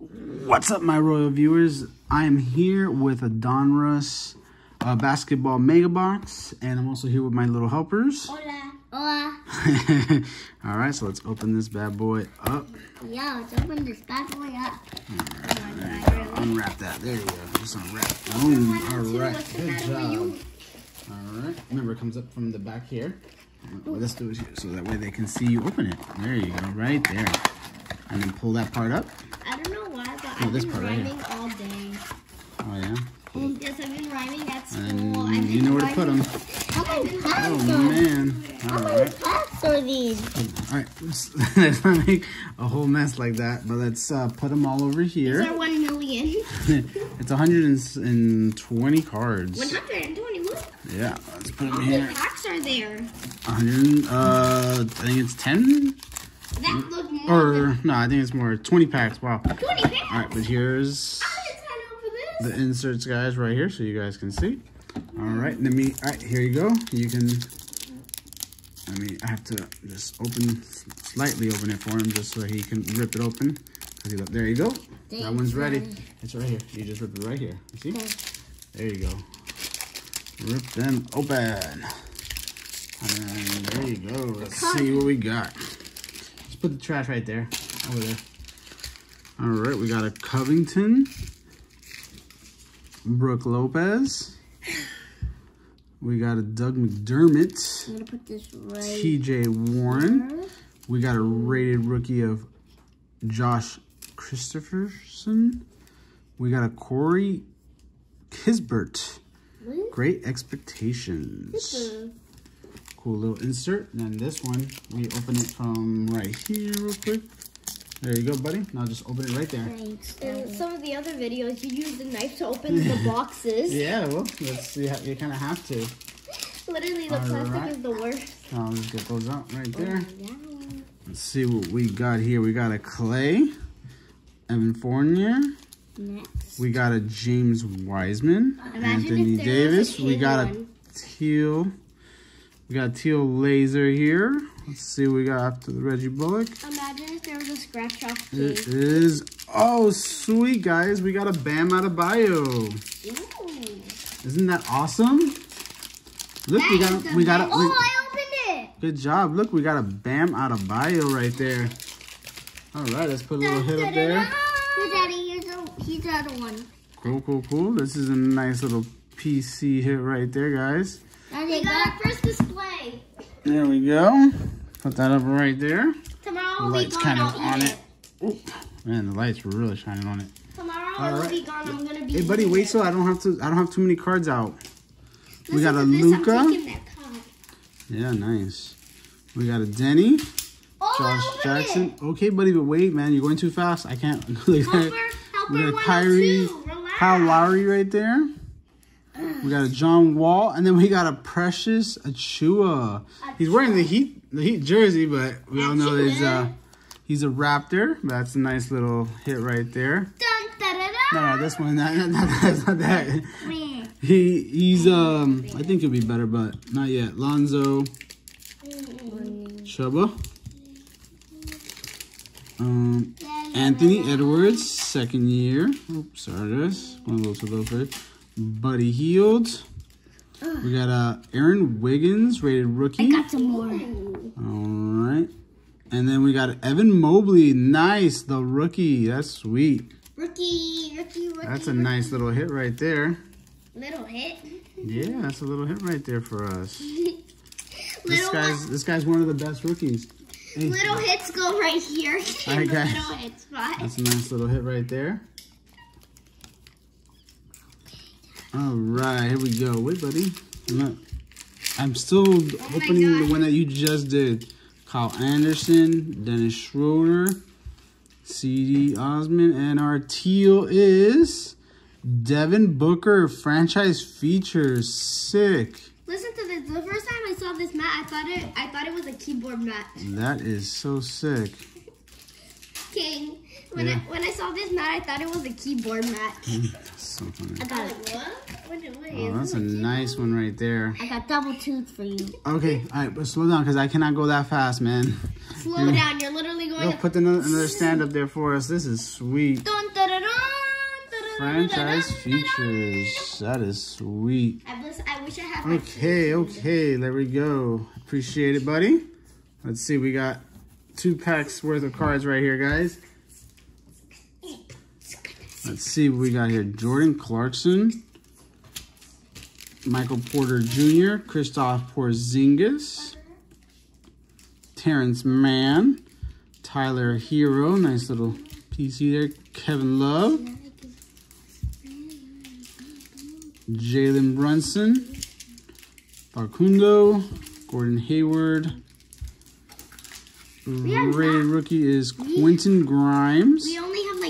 What's up, my royal viewers? I am here with a Donruss uh, basketball mega box, and I'm also here with my little helpers. Hola. Hola. All right, so let's open this bad boy up. Yeah, let's open this bad boy up. Unwrap that. There you go. Just unwrap. Boom. All right. Good job. All right. Remember, it comes up from the back here. What let's do is here, so that way they can see you open it. There you go, right there. And then pull that part up. I don't know why, but Oh, this part right here. all day. Oh yeah. Yes, I've been rhyming at school. And you know where to put them. How many Oh packs man. How many right. packs are these? All right. Let's, not make a whole mess like that, but let's uh, put them all over These here. are one million. it's 120 cards. 121? Yeah. Let's put them How them many here. packs are there? 100. Uh, I think it's 10 That look more or no, I think it's more 20 packs. Wow. 20 packs. All right, but here's I didn't sign up for this. the inserts, guys, right here, so you guys can see. Mm-hmm. All right, let me. All right, here you go. You can. I mean, I have to just open slightly open it for him, just so he can rip it open. There you go. That one's ready. It's right here. You just rip it right here. You see? There you go. Rip them open. And there you go. Let's see what we got. Just put the trash right there. Over there. All right, we got a Covington. Brooke Lopez. We got a Doug McDermott. I'm gonna put this right TJ Warren. here. We got a rated rookie of Josh Christopherson. We got a Corey Kispert. What? Great expectations. Cool little insert. And then this one, we open it from right here real quick. There you go, buddy. Now just open it right there. Thanks. In some of the other videos, you use the knife to open the boxes. Yeah, well, let's see. How, you kind of have to. Literally, the plastic Alright. is the worst. I'll just get those out right there. Oh, yeah. Let's see what we got here. We got a Clay, Evan Fournier. Next. We got a James Wiseman, Imagine Anthony if there Davis. We pink got a one. teal. We got teal laser here. Let's see what we got after the Reggie Bullock. Imagine if there was a scratch off It cake. is oh sweet guys. We got a Bam Adebayo. Ooh. Isn't that awesome? Look, we got we got a, best- we- Oh, I opened it! good job. Look, we got a Bam Adebayo right there. All right, let's put a little hit up there. Here, Daddy, here's the, here's the other one. Cool, cool, cool. This is a nice little PC hit right there, guys. Daddy, We got our first display. There we go. Put that up right there. Tomorrow The will be light's gone. kind of on eat it. Ooh, man, the lights were really shining on it. Tomorrow All it will right. be gone. I'm gonna be. Hey, buddy, wait so I don't have to. I don't have too many cards out. We got a Listen to this, I'm Luka. taking that card. Yeah, nice. We got a Denny, Oh, Josh Jackson. It. Okay, buddy, but wait, man, you're going too fast. I can't. Look at Helper, that. We got 102. Kyrie, Relax. Kyle Lowry right there. We got a John Wall, and then we got a Precious Achiuwa. He's wearing the Heat the Heat jersey, but we all know he's uh he's a Raptor. That's a nice little hit right there. No, no, this one, not, not, that's not that. He he's um I think he'll be better, but not yet. Lonzo, Chuba, um, Anthony Edwards, second year. Oops, sorry, this going a little too low for it. Buddy Healed. We got uh Aaron Wiggins, rated rookie. I got some more. All right, and then we got Evan Mobley, nice, the rookie. That's sweet. Rookie, rookie, rookie. That's a nice little hit right there. little hit. Yeah, that's a little hit right there for us. This guy's this guy's one of the best rookies. Hey, little hits go right here. All right, guys. little hit spot. That's a nice little hit right there. All right, here we go. Wait, buddy. I'm, not, I'm still oh opening the one that you just did. Kyle Anderson, Dennis Schroeder, Cedi Osman, and our teal is Devin Booker, franchise features. Sick. Listen to this. The first time I saw this mat, I thought it. I thought it was a keyboard mat. That is so sick. King. When Yeah. I when I saw this mat, I thought it was a keyboard mat. So funny. I got what? What, what Oh, that's a nice one right there. I got double tooth for you. Okay, all right, but slow down because I cannot go that fast, man. Slow down. You're literally going. Go put another, another stand up there for us. This is sweet. Dun, dun, franchise features. That is sweet. I wish I, wish I had Okay, okay, there we go. Appreciate it, buddy. Let's see, we got two packs worth of cards right here, guys. Let's see what we got here. Jordan Clarkson, Michael Porter Jr., Kristaps Porzingis, Terance Mann, Tyler Herro, nice little PC there. Kevin Love, Jalen Brunson, Facundo, Gordon Hayward. not- rookie is Quentin Grimes.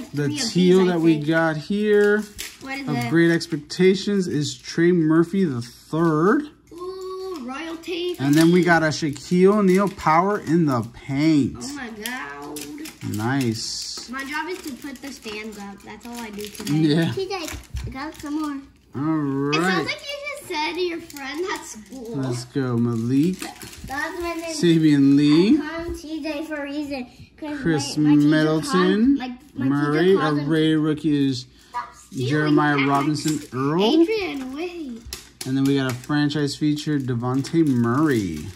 We only have like The three of teal these, I that we got here What is of it? great expectations is Trey Murphy the third. Ooh, royalty. And then we got a Shaquille O'Neal power in the paint. Oh my god. Nice. My job is to put the stands up. That's all I do today. Yeah. TJ, I got some more. All It sounds like you just said to your friend at school. Let's go. Malik, That's my name. Sabian I Lee, call him TJ for a reason. 'cause Chris my, my Middleton, calls- my, my Murray. A rated rookie is Jeremiah. Robinson Earl. Adrian, wait. And then we got a franchise feature, Dejounte Murray.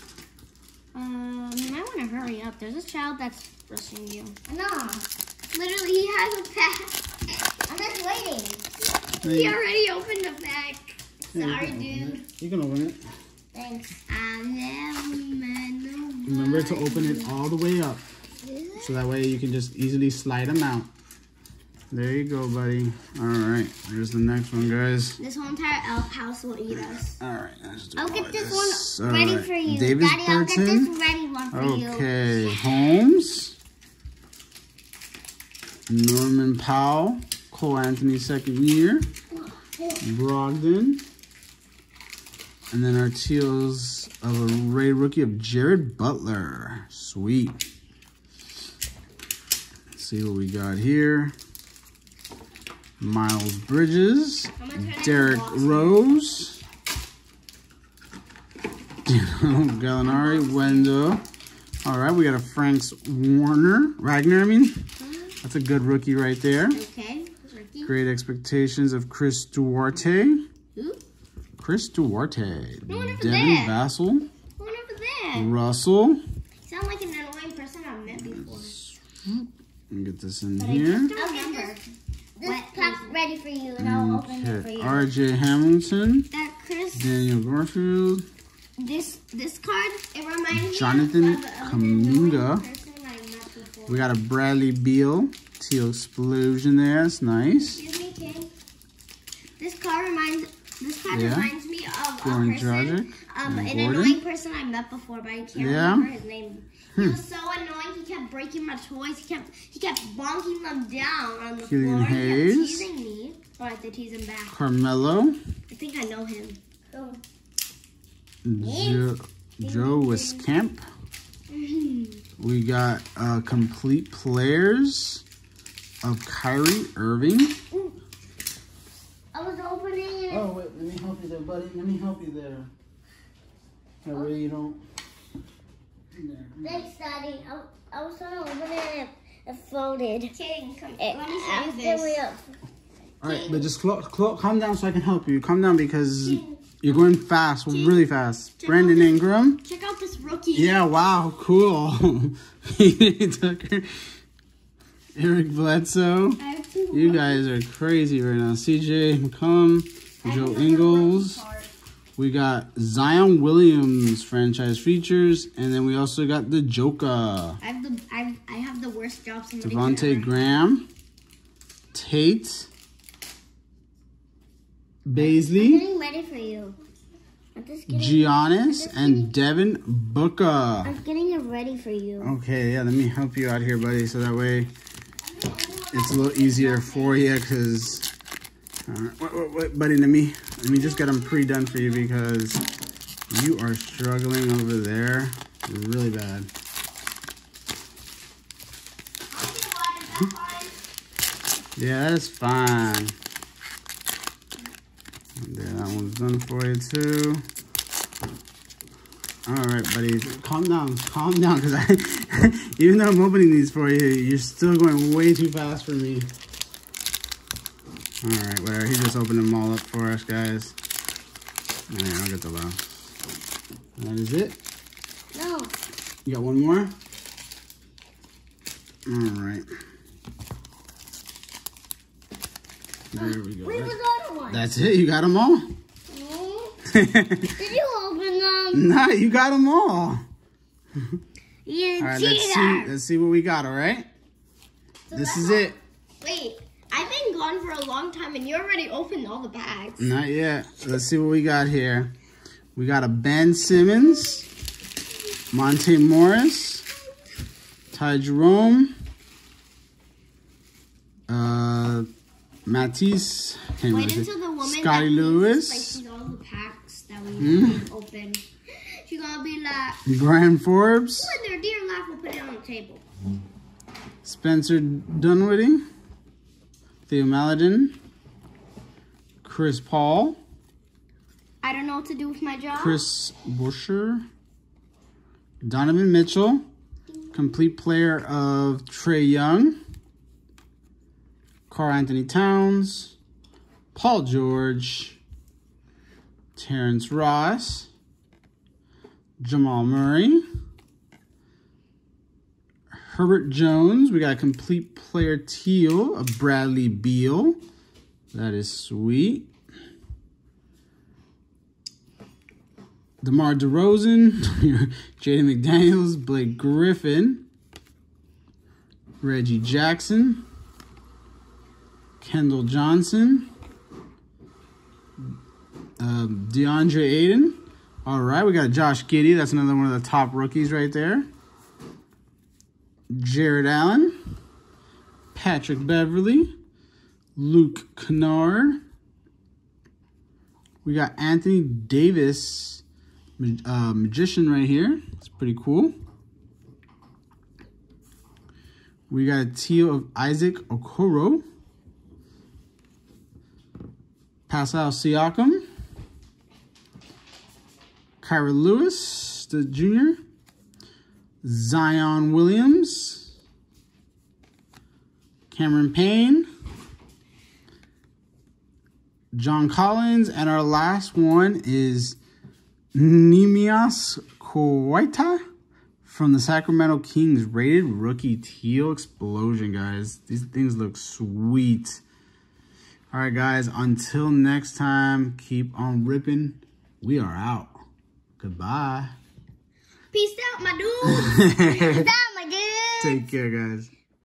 Um, you might want to hurry up. There's a child that's rushing you. No, Literally, he has a pack. I'm just waiting. He already opened the pack. Sorry, dude. You can open it. Thanks. I never Remember to open it all the way up. So that way you can just easily slide them out. There you go, buddy. All right, there's the next one, guys. This whole entire elf house will eat us. All right, let's do I'll get this this. one ready right, for you. Davis Daddy, I'll get this ready one for you. Okay, Holmes, Norman Powell, Cole Anthony second year, Brogdon, and then our teals of a Ray rookie of Jared Butler. Sweet. See what we got here. Miles Bridges, I'm gonna turn it Derrick Rose, Gallinari, Wendell. All right, we got a Franz Warner, Wagner, I mean. That's a good rookie right there. Okay, Ricky. Great expectations of Chris Duarte. Who? Chris Duarte. No one over Devin there. Vassell. One over there. Russell. Sound like an annoying person I've met before. Let me get this in But here. just don't I'll remember. This pack's ready for you, and I'll open it for you. RJ Hamilton. That Chris, Daniel Garfield. this this card, it reminds me Jonathan of, of an Kuminga. person I met before. We got a Bradley Beal. Teal Explosion there. That's nice. Excuse me, King. This card reminds this card Yeah? reminds me of a person, Dragic um, an Gordon? annoying person I met before, but I can't Yeah? Hmm. remember his name. He was so annoying. He kept breaking my toys. He kept he kept bonking them down on the Killian floor. He Hayes. kept teasing me, but I had to tease him back. Carmelo. I think I know him. Oh. Joe, Joe Wieskamp. We got uh, complete players of Kyrie Irving. I was opening it. Oh, wait, let me help you there, buddy. Let me help you there. That way you don't. There. Thanks, Daddy. I, I was trying to open it and it, it floated. King, come, It, let me show you this. we up. All right, but just clo- clo- calm down so I can help you. Calm down because you're going fast, really fast. Brandon Ingram. Check out this rookie. Yeah, wow, cool. Tucker. Eric Bledsoe. I You guys are crazy right now. CJ McCollum, Joe Ingles. We got Zion Williams franchise features, and then we also got the Joker. I have the I, I have the worst job simulator. Devontae ever. Graham, Tate, I'm getting ready for you. I'm just getting, Giannis, and Devin Booker. I'm getting it ready for you. Okay, yeah, let me help you out here, buddy, so that way it's a little easier for you, because, uh, wait, wait, wait, buddy, let me, let me just get them pre-done for you, because you are struggling over there really bad. Yeah, that's fine. Yeah, that one's done for you too. All right, buddy, calm down, calm down, because I, even though I'm opening these for you, you're still going way too fast for me. All right, whatever. He just opened them all up for us, guys. All right, I'll get the last. That is it. No. You got one more? All right. There we go. Right? what's the other one? That's it. You got them all. Mm. Did you open them? nah, you got them all. You All right, cheater. let's see. Let's see what we got. All right. This is it. Wait, I've been gone for a long time and you already opened all the bags. Not yet. Let's see what we got here. We got a Ben Simmons, Monte Morris, Ty Jerome, uh, Matisse, can't Wait until the woman Scottie Lewis, places all the packs that we didn't open. She's gonna be like, Bryn Forbes, when their dear life will put it on the table. Spencer Dinwiddie, Theo Maledon, Chris Paul, I don't know what to do with my job. Chris Boucher, Donovan Mitchell, complete player of Trae Young, Karl Anthony Towns, Paul George, Terrence Ross, Jamal Murray, Herbert Jones. We got a complete player teal of Bradley Beal. That is sweet. DeMar DeRozan, Jaden McDaniels, Blake Griffin, Reggie Jackson, Keldon Johnson, um, Deandre Ayton. All right, we got Josh Giddey. That's another one of the top rookies right there. Jarrett Allen, Patrick Beverley, Luke Kennard. We got Anthony Davis, uh, magician right here. It's pretty cool. We got a teal of Isaac Okoro. Pascal Siakam. Kira Lewis, the junior. Zion Williams. Cameron Payne. John Collins. And our last one is Neemias Queta from the Sacramento Kings. Rated rookie teal explosion, guys. These things look sweet. All right, guys. Until next time, keep on ripping. We are out. Goodbye. Peace out, my dude. That my dude. Take care, guys.